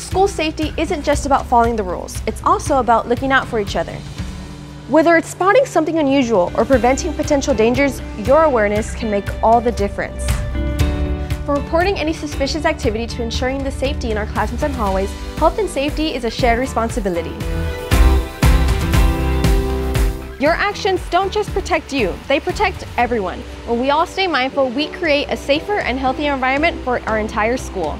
School safety isn't just about following the rules, it's also about looking out for each other. Whether it's spotting something unusual or preventing potential dangers, your awareness can make all the difference. From reporting any suspicious activity to ensuring the safety in our classrooms and hallways, health and safety is a shared responsibility. Your actions don't just protect you, they protect everyone. When we all stay mindful, we create a safer and healthier environment for our entire school.